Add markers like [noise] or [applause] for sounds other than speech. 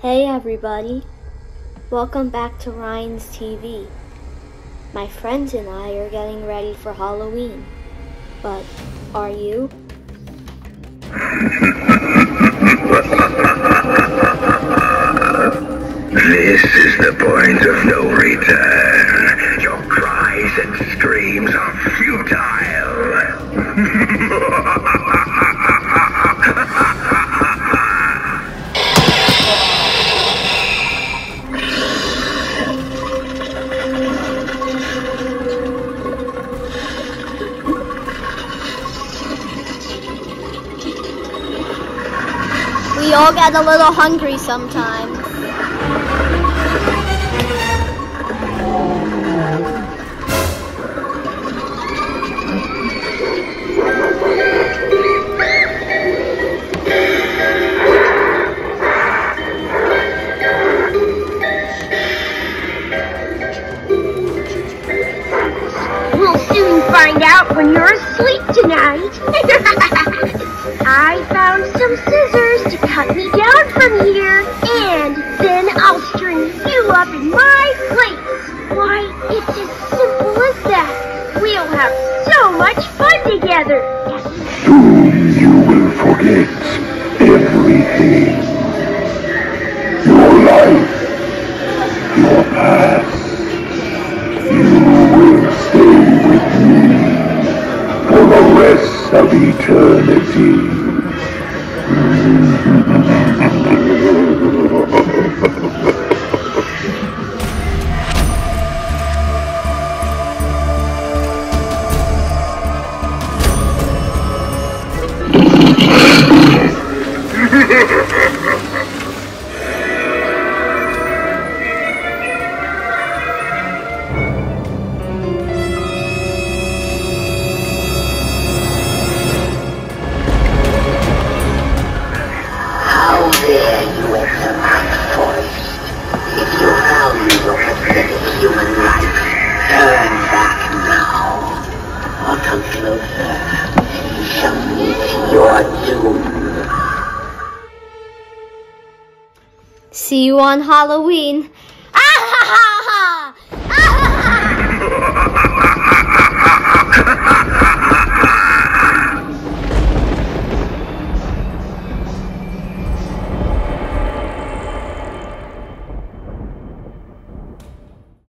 Hey everybody, welcome back to Ryan's TV. My friends and I are getting ready for Halloween, but are you? This is the point of no return. Your cries and screams are futile. [laughs] all get a little hungry sometimes. We'll soon find out when you're asleep tonight. [laughs] I found some scissors to cut me down from here, and then I'll string you up in my place. Why, it's as simple as that. We'll have so much fun together. Soon you will forget everything. Your life, your past. You will stay with me for the rest of eternity. Ha, ha, ha, ha. See you on Halloween.